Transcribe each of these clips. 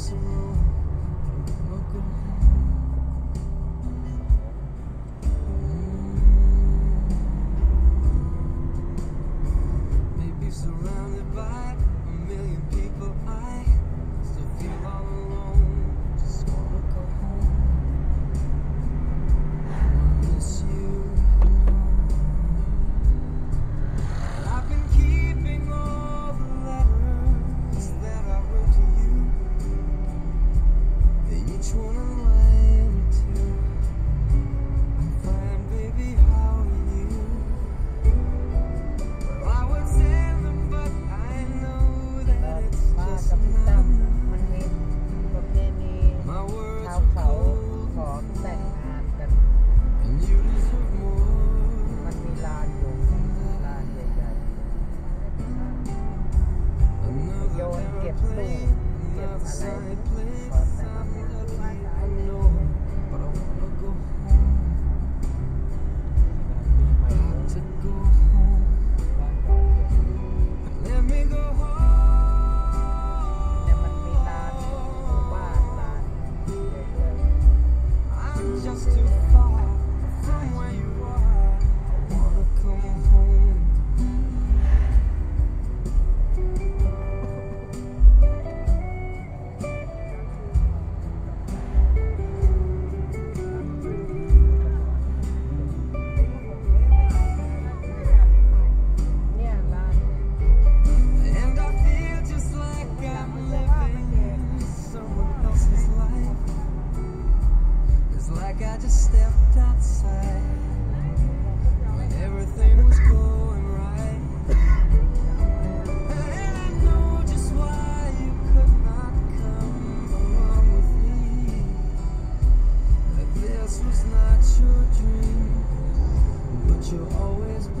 soon.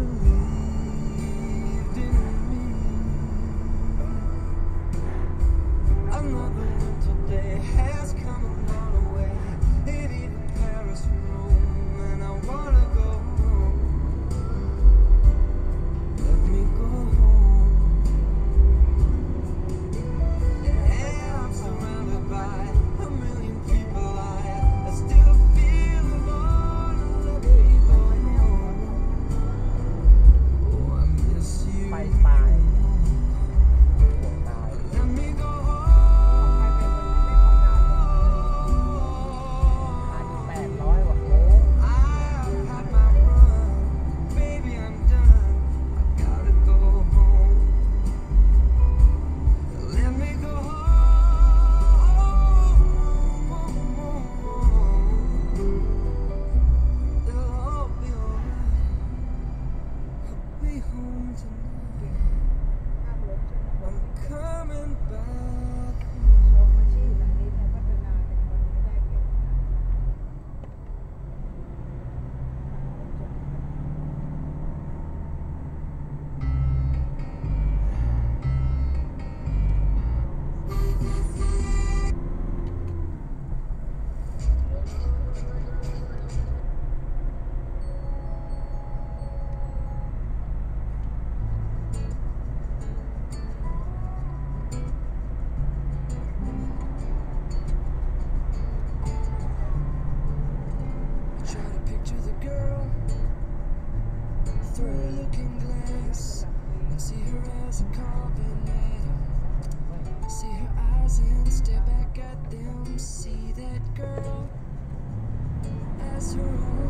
oh home tonight. I'm coming back. let them see that girl as her own.